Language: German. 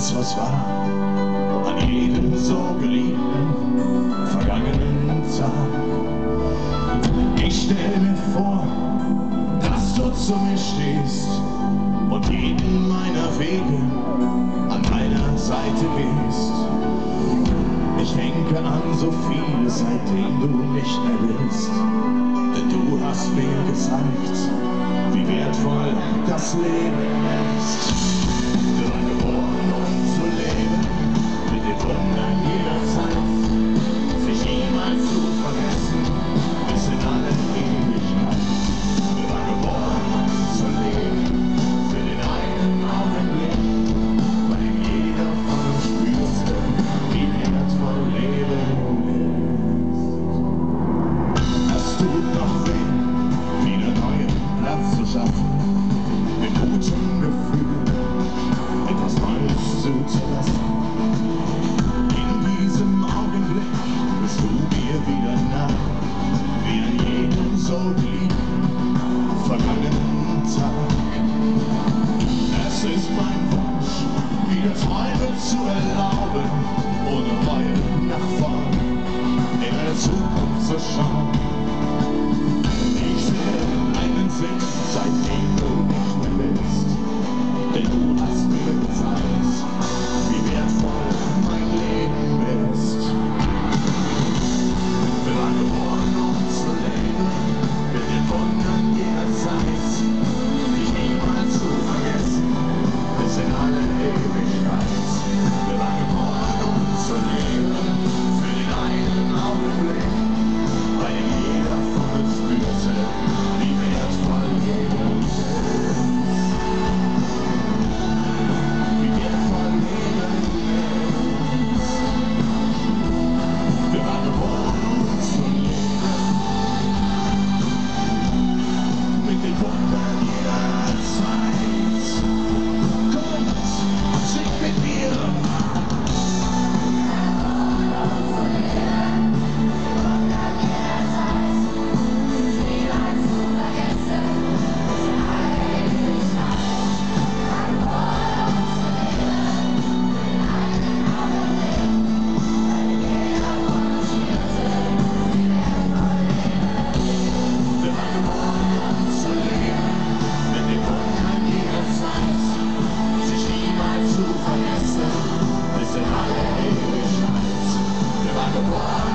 das, was war, an jeden so geliebten vergangenen Tag. Ich stell mir vor, dass du zu mir stehst und jeden meiner Wege an meiner Seite gehst. Ich denke an so vieles, seitdem du nicht mehr bist, denn du hast mir gezeigt, wie wertvoll das Leben ist. Wieder Träume zu erlauben, ohne Reue nach vorn, in eine Zukunft zu schauen. Wow.